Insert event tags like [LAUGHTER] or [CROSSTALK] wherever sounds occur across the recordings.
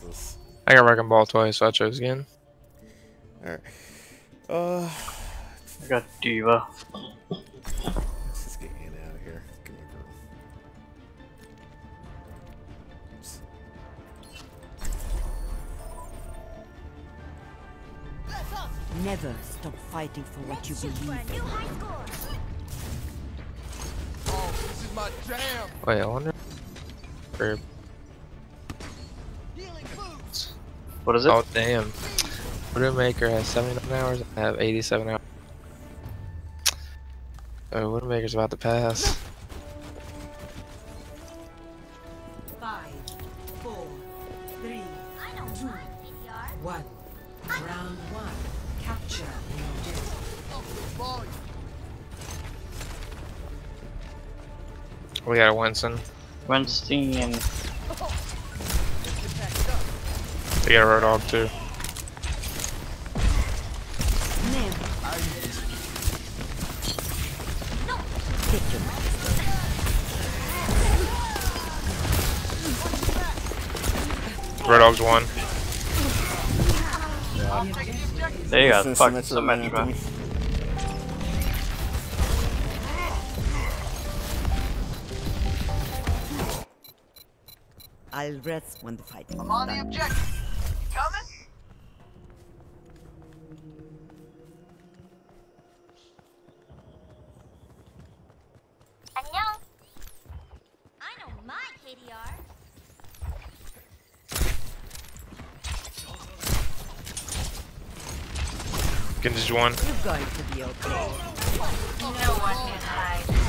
this? I got wrecking ball twice, so I chose again. Alright. Uh, I got D.Va. let's just get Ana out of here. Give me a girl. Oops. Never stop fighting for what you believe in. Oh, this is my jam! Wait, I wonder. What is it? oh damn, Widowmaker has 79 hours. I have 87 hours. Oh, Widowmaker's about to pass. Five, four, three, two, one. Round one. Capture the objective. We got a Winston. Weinstein. We got a Roadhog too. Never. Take your Roadhog's one. They got Listen, fucking Symmetra, Symmetra. man. I'll rest when the fight is on the done. objective. Coming? 안녕. I know my KDR. Genji's one. You're going to be okay. No one can hide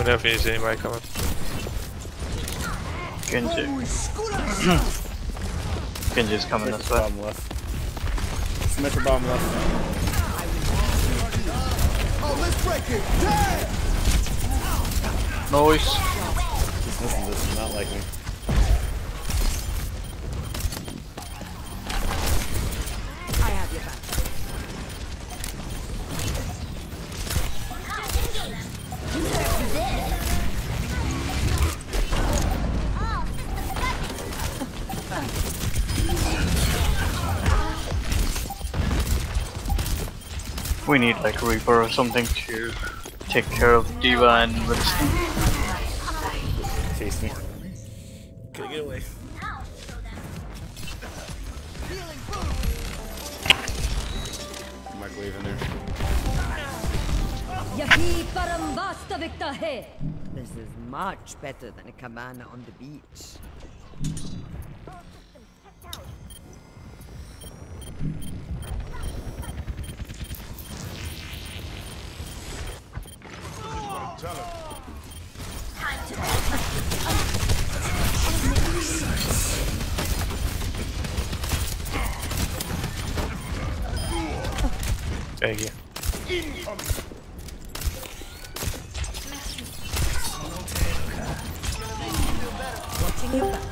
Bro, let me know if you see anybody coming. Genji. Hmm. Genji's coming this Symmetra way. bomb left. Symmetra bomb left. Noise. Just listen to this, is not like me. We need like Reaper or something to take care of D.Va and Winston. Chase me. Can I get away? In there. This is much better than a cabana on the beach. Thank you. Watching your back.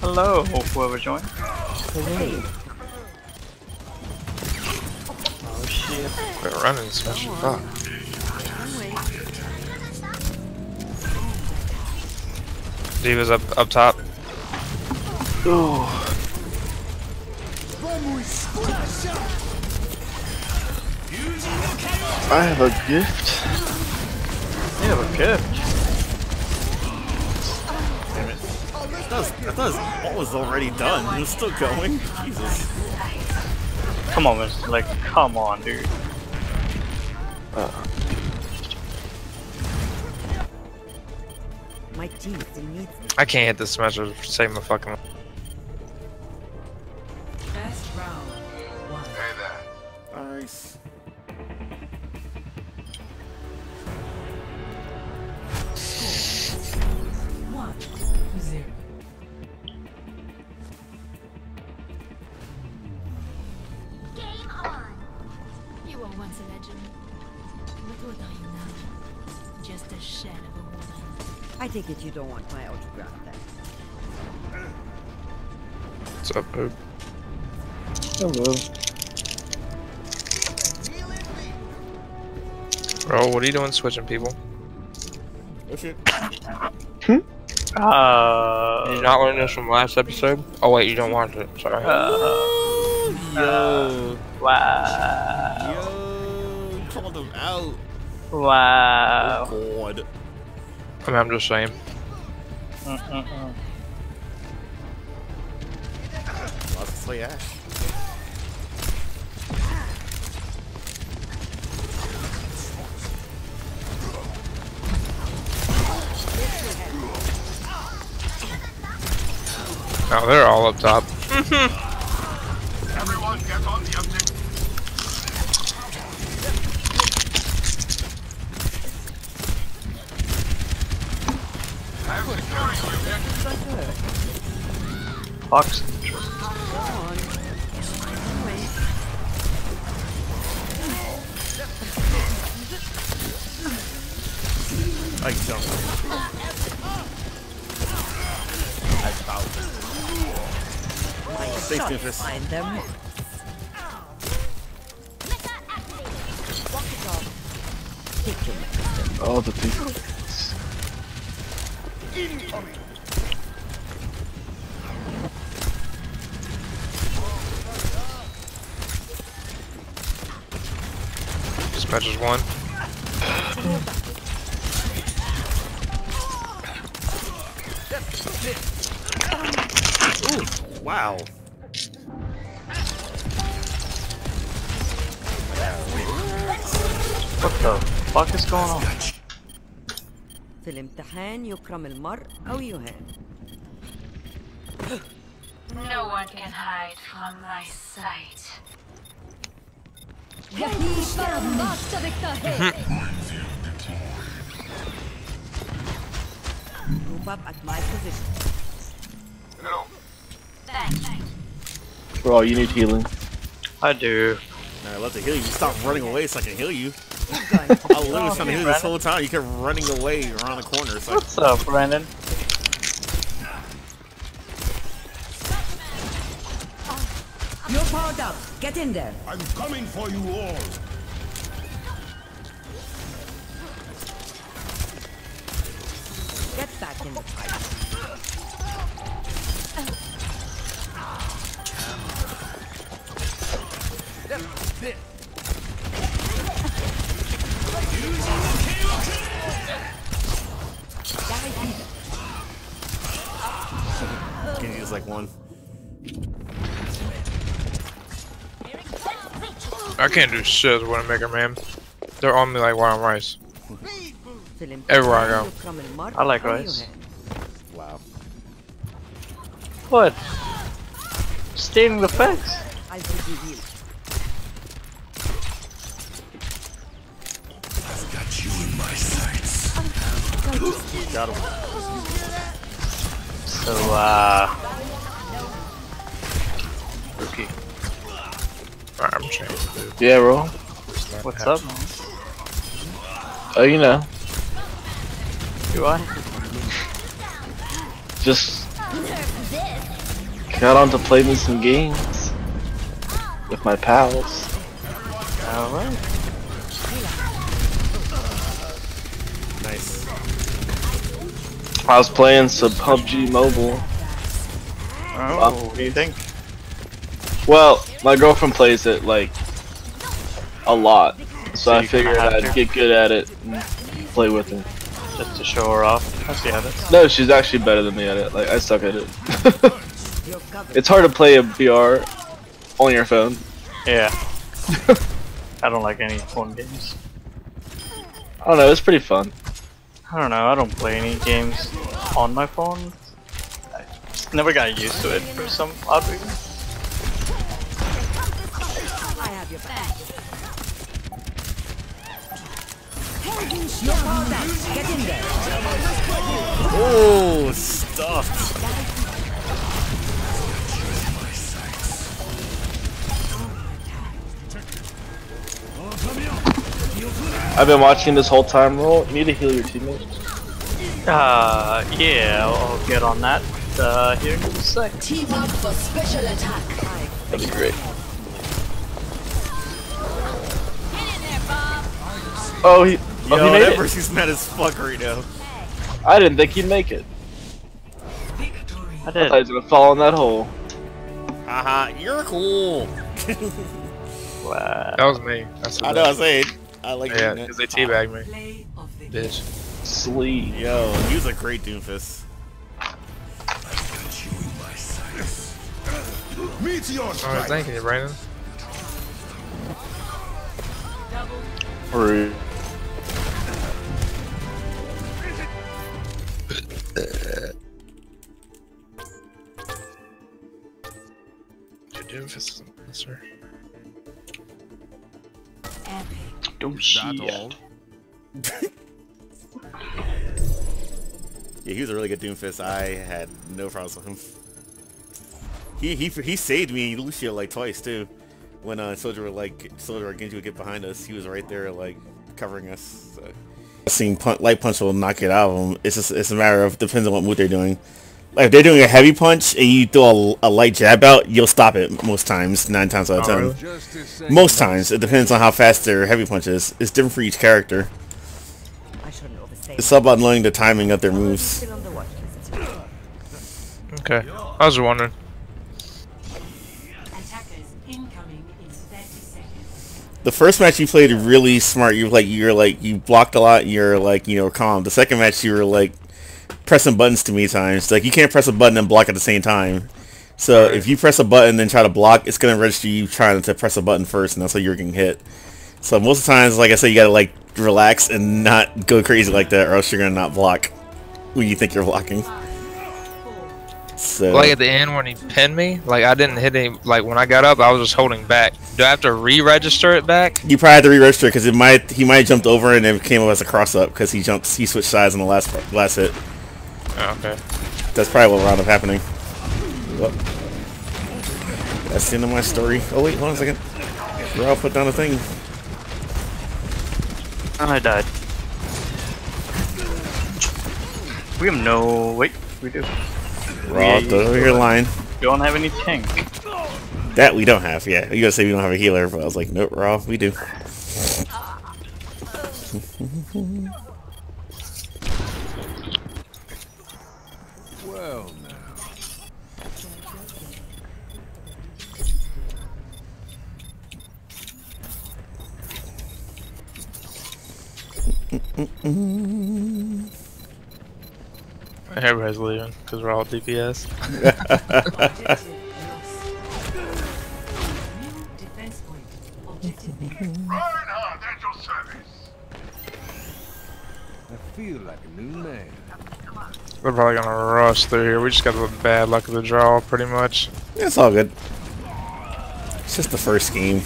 Hello, whoever joined. Hey, Quit running, smash your fuck. D.Va's up up top. Ooh. I have a gift. You have a gift. Damn it. I thought, was, I thought was, all was already done. It was still going. Jesus. Come on, Winston. Like, come on, dude. Needs. I can't hit this to save my fucking take it you don't want my autograph then. What's up, Poop? Hello. Bro, what are you doing switching people? Oh shit. Uh, Did you not learn this from last episode? Oh wait, you don't watch it. Sorry. uh, Yo. wow. Yo. You called him out. Wow. Oh god. I mean, I'm just saying. Lots to play Ashe. Oh, they're all up top. [LAUGHS] Fox. I don't. I found My Stay shots stiff. find them. Mecha activated. Walk This match is one. Ooh, wow. What the fuck is going on? في الامتحان يكرم المرء أو يهان. No one can hide from my sight. Move up at my position. Thanks. Bro, you need healing. I do. I love to heal you. Stop running away so I can heal you. Gun. I was literally trying to heal you this whole time. You kept running away around the corner. So What's up, Brandon? You're powered up. Get in there. I'm coming for you all. Get back in the fight. can use like one. I can't do shit with a Widowmaker, man. They're on me like wild rice. Everywhere I go. I like rice. Wow. What? Stating the facts. I've got you in my sights. got him. So, uh... Alright, I'm changing, dude. Yeah, bro. What's up? Oh, you know, Do I? just got on to play me some games with my pals. Alright. Nice. I was playing some PUBG Mobile. Oh, what do you think? Well, my girlfriend plays it like a lot, so, So I figured I'd get good at it and play with her. Just to show her off. I see how that's. No, she's actually better than me at it. Like I suck at it. [LAUGHS] It's hard to play a VR on your phone. Yeah. [LAUGHS] I don't like any phone games. I don't know. It's pretty fun. I don't know. I don't play any games on my phone. I just never got used to it for some odd reason. Oh, stuffed. I've been watching this whole time. Roll. Need to heal your teammate. Uh, yeah, I'll, I'll get on that uh, here in a sec. Team up for special attack. That'd be great. Oh, he. Oh, Yo, he made that it. Mercy's mad as fuck right now. I didn't think he'd make it. I I thought he was gonna fall in that hole. Haha, you're cool. [LAUGHS] Wow. That was me. That's I know I said. I like Yeah, doing because it. they teabagged me. Bitch. Sleep. Yo, he was a great Doomfist. Got you in my sights. Meteor Alright, thank you, Brandon. Rude. Your Doomfist is a monster. Don't That shit. all? [LAUGHS] Yeah, he was a really good Doomfist. I had no problems with him. He he he saved me Lucio like twice too. When uh Soldier would like Soldier or Genji would get behind us, he was right there like covering us. So. Seeing pun- light punch will knock it out of them. It's just it's a matter of depends on what move they're doing. Like if they're doing a heavy punch and you throw a, a light jab out, you'll stop it most times. Nine times out of ten. really? Most times it depends on how fast their heavy punch is. It's different for each character. I shouldn't overstay. It's all about knowing the timing of their moves. Still on the watch list. Okay. I was wondering. Attackers incoming in 30 seconds. the first match you played really smart. You like you're like you blocked a lot. You're like you know calm. The second match you were like pressing buttons too many times. Like you can't press a button and block at the same time. So if you press a button and try to block, it's gonna register you trying to press a button first, and that's how you're getting hit. So most of the times, like I said, you gotta like relax and not go crazy like that, or else you're gonna not block when you think you're blocking. So Like at the end when he pinned me, like I didn't hit any. Like when I got up, I was just holding back. Do I have to re-register it back? you probably have to re-register because it might he might have jumped over and it came up as a cross up because he jumped he switched sides in the last last hit. Oh, okay. That's probably what wound up happening. Well, that's the end of my story. Oh wait, hold on a second. Raw put down a thing. And I died. We have no. Wait, we do. Raw, We throw your line. don't have any tank. That we don't have. Yeah, you gotta say we don't have a healer, but I was like, nope, Raw, we do. [LAUGHS] Well now. Everybody's leaving because we're all DPS. Objective lost. New defense point. Objective B. Reinhardt at your service. I feel like a new man. We're probably gonna rush through here. We just got the bad luck of the draw, pretty much. It's all good. It's just the first game.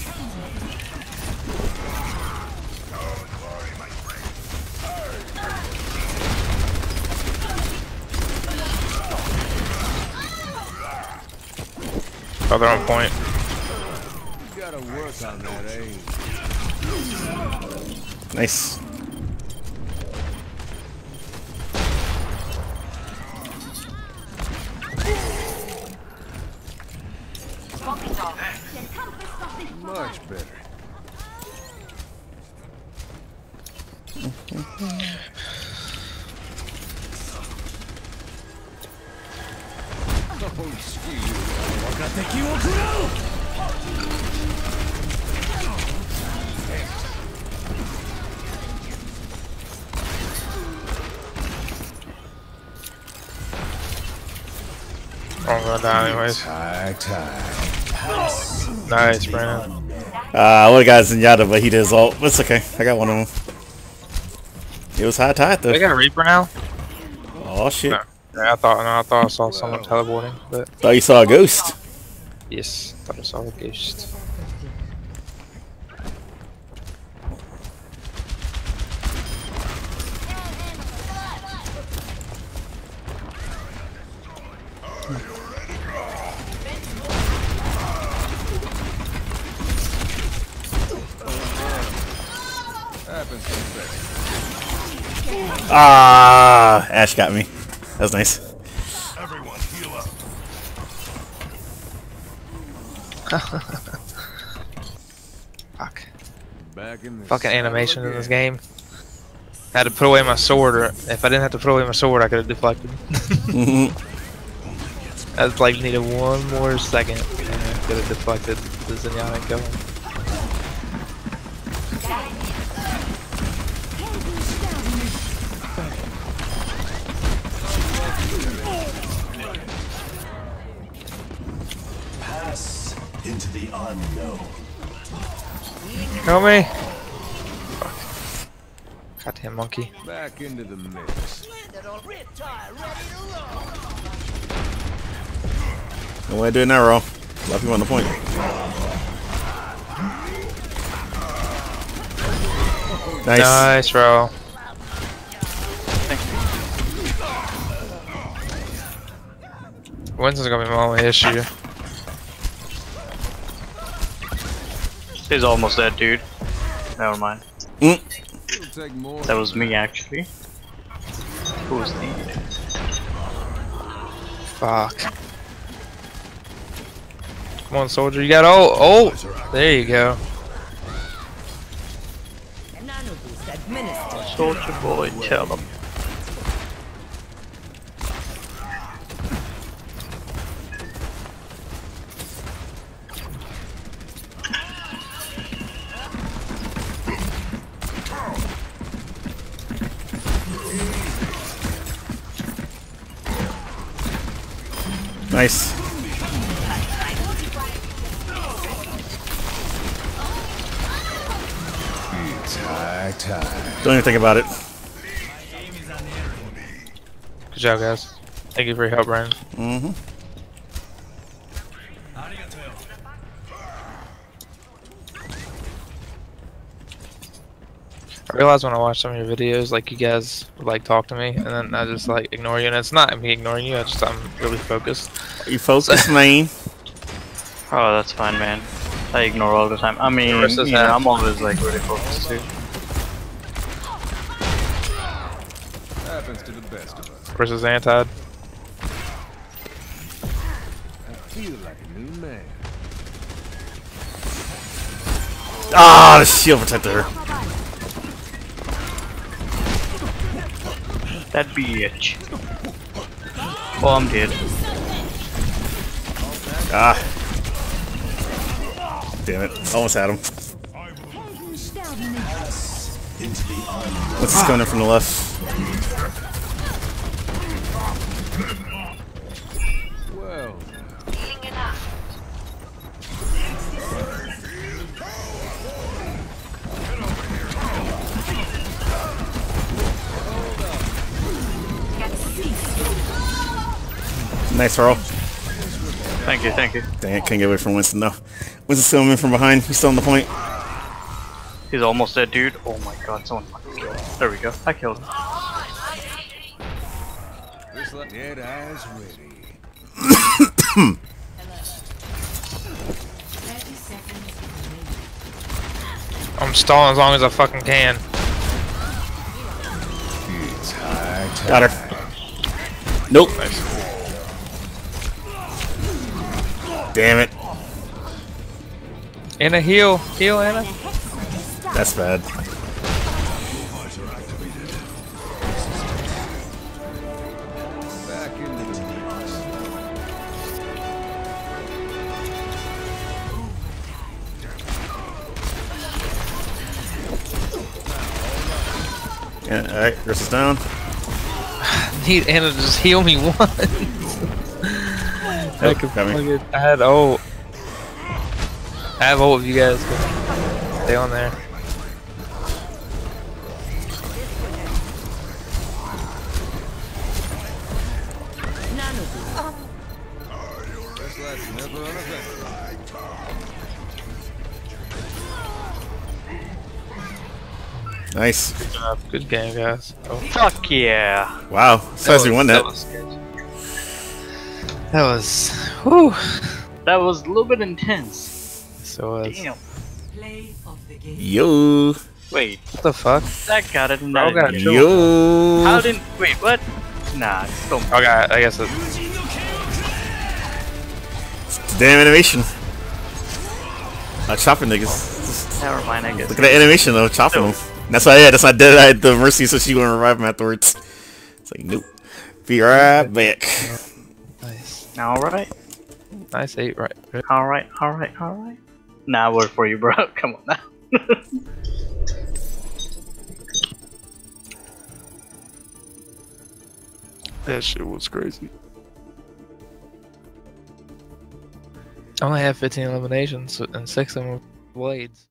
Oh, they're on point. You gotta work on that aim. Nice. I'm gonna die anyways. Tie, tie. Nice, Brandon. Uh, I would have got Zenyatta, but he did his ult. But it's okay. I got one of them. It was high tide They though. got a Reaper now? Oh shit! No. Yeah, I thought no, I thought I saw someone teleporting, but Thought you saw a ghost. yes, thought I saw a ghost. Ah, Ashe got me. That was nice. Everyone heal up. [LAUGHS] Fuck. Back in this Fucking saddle animation in this game. I had to put away my sword, or if I didn't have to put away my sword, I could have deflected. Mm-hmm. I just like needed one more second, and I could have deflected the Zenyatta going. Into the unknown. Help me! Fuck. Goddamn monkey. Back into the mix. No way to do it now, Raw. Love you on the point. Nice. Nice, bro. Winston's gonna be my only issue. He's almost dead, dude. Never mind. Mm. It'll take more. That was me, actually. Who was the? Fuck. Come on, soldier. You got oh oh. There you go. A nano boost administered. Soldier boy, tell him. Nice. Don't even think about it. Good job, guys. Thank you for your help, Brandon. Mm-hmm. I realize when I watch some of your videos, like you guys would like talk to me, and then I just like ignore you. And it's not me ignoring you. I just I'm really focused. You focus, main. [LAUGHS] Oh, that's fine, man. I ignore all the time. I mean, Yours you know. I'm always like really focused too. Happens to the best of us. Versus Antid. I feel like a new man. Ah, the shield protector. That bitch. Oh, I'm dead. Ah. Damn it. Almost had him. What's this coming in from the left? Nice throw. Thank you, thank you. Dang it, can't get away from Winston though. Winston's coming in from behind. He's still on the point. He's almost dead, dude. Oh my god, someone fucking killed him. There we go. I killed him. dead eyes ready. I'm stalling as long as I fucking can. Tie, tie. Got her. Nope. Damn it. Ana, heal, heal, Ana. That's bad. Back into the mix. Yeah, alright, Chris is down. [SIGHS] Need Ana to just heal me [LAUGHS] once. I can plug it. I had ult. I have ult of you guys. Stay on there. Nice. Good, job. Good game, guys. Oh. Fuck yeah. Wow. Says we won that was good. That was. Whew. That was a little bit intense. So was. Damn. Play of the game. Yo. Wait, What the fuck? that got it and Bro that got didn't. Yo. How didn't. Wait, what? Nah, don't. Okay, I guess it. Damn animation. Uh, chopping niggas. Never mind, I guess. Look at that animation though, chopping them. That's why, yeah, that's why I did I had the mercy so she wouldn't revive him afterwards. It's like, nope. Be right back. Nice. Alright, Nice eight, right? right. alright, alright, alright. Nah, work for you, bro. [LAUGHS] Come on now. [LAUGHS] That shit was crazy. I only have 15 eliminations, and six of them were blades.